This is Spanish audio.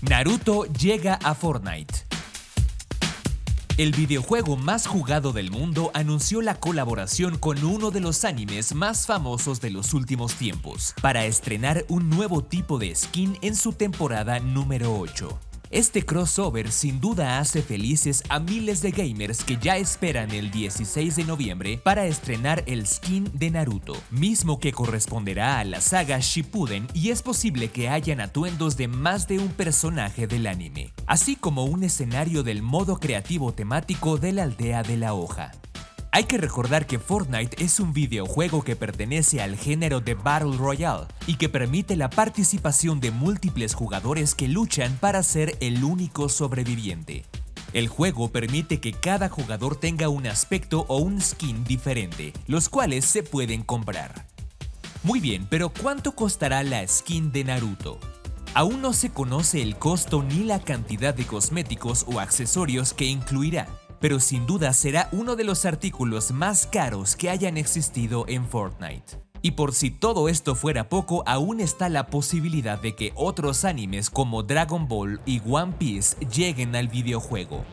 Naruto llega a Fortnite. El videojuego más jugado del mundo anunció la colaboración con uno de los animes más famosos de los últimos tiempos, para estrenar un nuevo tipo de skin en su temporada número 8. Este crossover sin duda hace felices a miles de gamers que ya esperan el 16 de noviembre para estrenar el skin de Naruto, mismo que corresponderá a la saga Shippuden y es posible que hayan atuendos de más de un personaje del anime, así como un escenario del modo creativo temático de la aldea de la hoja. Hay que recordar que Fortnite es un videojuego que pertenece al género de Battle Royale y que permite la participación de múltiples jugadores que luchan para ser el único sobreviviente. El juego permite que cada jugador tenga un aspecto o un skin diferente, los cuales se pueden comprar. Muy bien, pero ¿cuánto costará la skin de Naruto? Aún no se conoce el costo ni la cantidad de cosméticos o accesorios que incluirá pero sin duda será uno de los artículos más caros que hayan existido en Fortnite. Y por si todo esto fuera poco, aún está la posibilidad de que otros animes como Dragon Ball y One Piece lleguen al videojuego.